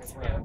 Right.